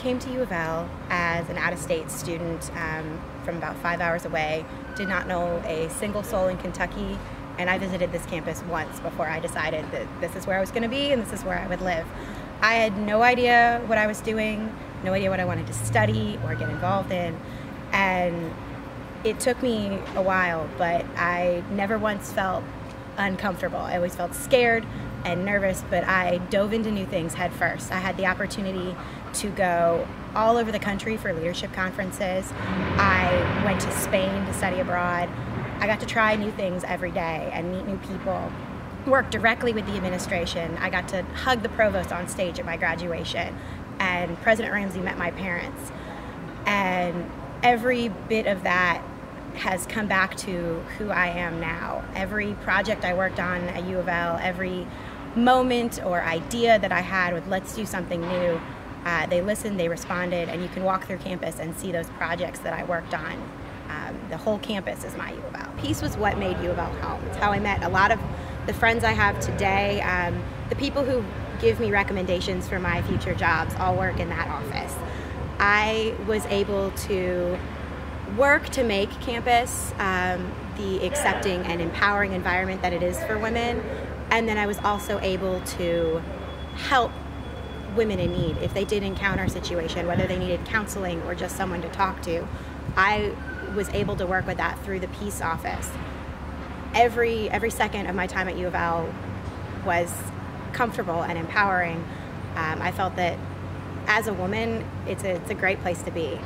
came to U of L as an out of state student um, from about five hours away, did not know a single soul in Kentucky, and I visited this campus once before I decided that this is where I was going to be and this is where I would live. I had no idea what I was doing, no idea what I wanted to study or get involved in, and it took me a while, but I never once felt uncomfortable. I always felt scared and nervous, but I dove into new things head first. I had the opportunity to go all over the country for leadership conferences. I went to Spain to study abroad. I got to try new things every day and meet new people. Work directly with the administration. I got to hug the provost on stage at my graduation, and President Ramsey met my parents. And every bit of that has come back to who I am now. Every project I worked on at U of L, every moment or idea that I had with let's do something new, uh, they listened, they responded, and you can walk through campus and see those projects that I worked on. Um, the whole campus is my U of L. PEACC was what made U of L home. It's how I met a lot of the friends I have today. Um, the people who give me recommendations for my future jobs all work in that office. I was able to work to make campus um, the accepting and empowering environment that it is for women. And then I was also able to help women in need if they did encounter a situation, whether they needed counseling or just someone to talk to. I was able to work with that through the PEACC office. Every every second of my time at U of L was comfortable and empowering. Um, I felt that as a woman, it's a, it's a great place to be.